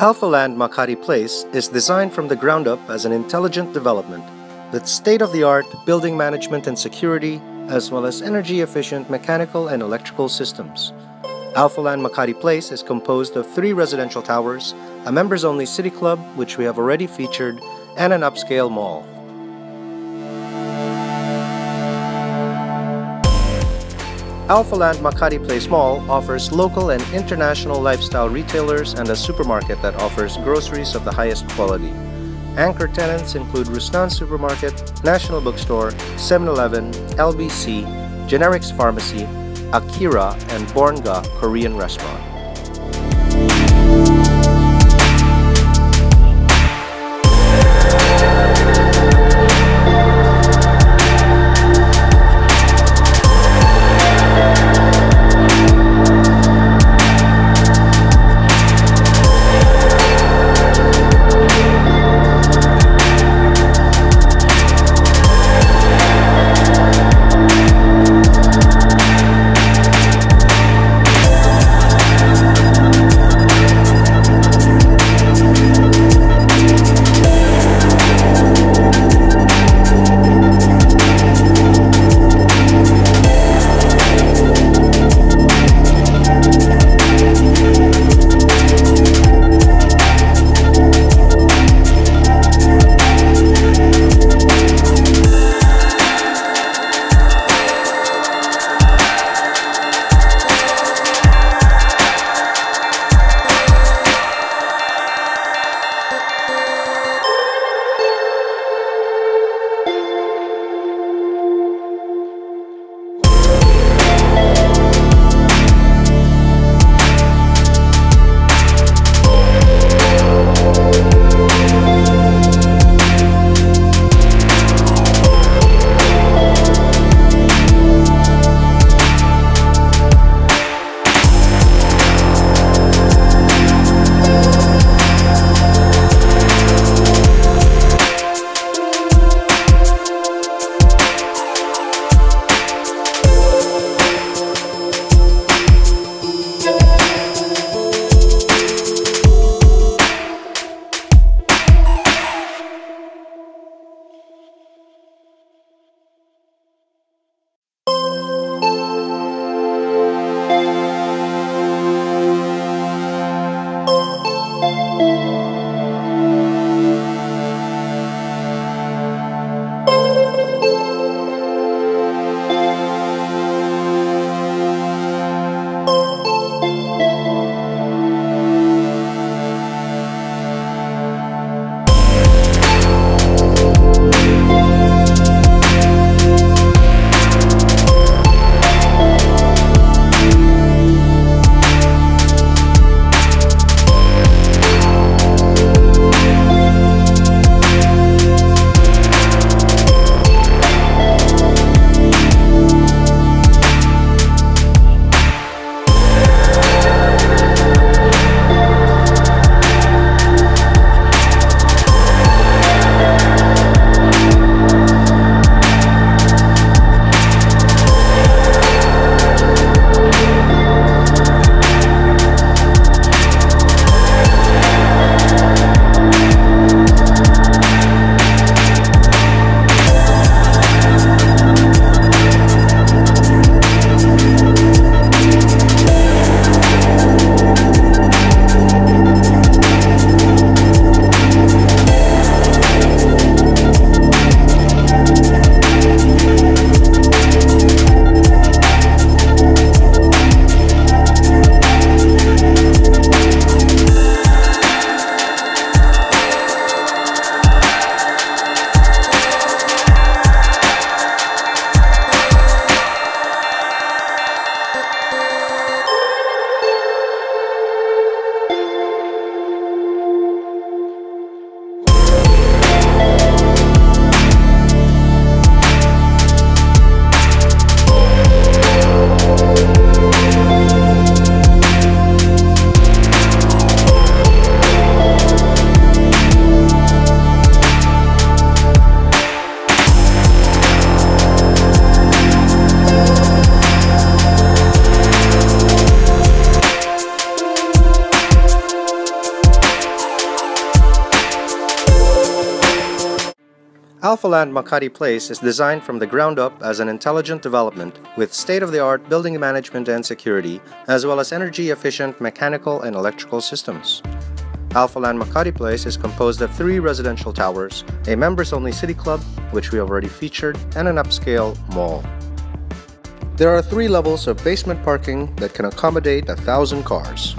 Alphaland Makati Place is designed from the ground up as an intelligent development with state-of-the-art building management and security as well as energy-efficient mechanical and electrical systems. Alphaland Makati Place is composed of three residential towers, a members-only city club which we have already featured, and an upscale mall. Alphaland Makati Place Mall offers local and international lifestyle retailers and a supermarket that offers groceries of the highest quality. Anchor tenants include Rustan Supermarket, National Bookstore, 7-Eleven, LBC, Generics Pharmacy, Akira, and Bornga Korean Restaurant. Alphaland Makati Place is designed from the ground up as an intelligent development with state of the art building management and security, as well as energy efficient mechanical and electrical systems. Alphaland Makati Place is composed of three residential towers, a members only city club, which we already featured, and an upscale mall. There are three levels of basement parking that can accommodate a thousand cars.